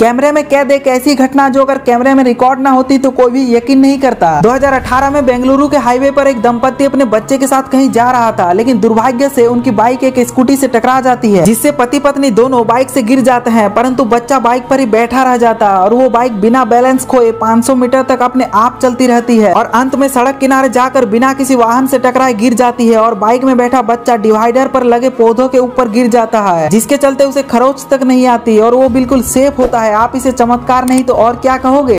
कैमरे में कैद एक ऐसी घटना जो अगर कैमरे में रिकॉर्ड ना होती तो कोई भी यकीन नहीं करता। 2018 में बेंगलुरु के हाईवे पर एक दंपति अपने बच्चे के साथ कहीं जा रहा था, लेकिन दुर्भाग्य से उनकी बाइक एक स्कूटी से टकरा जाती है, जिससे पति पत्नी दोनों बाइक से गिर जाते हैं, परंतु बच्चा बाइक पर ही बैठा रह जाता है और वो बाइक बिना बैलेंस खोए 500 मीटर तक अपने आप चलती रहती है और अंत में सड़क किनारे जाकर बिना किसी वाहन से टकराए गिर जाती है और बाइक में बैठा बच्चा डिवाइडर पर लगे पौधों के ऊपर गिर जाता है, जिसके चलते उसे खरोच तक नहीं आती और वो बिल्कुल सेफ़ होता है आप इसे चमत्कार नहीं तो और क्या कहोगे?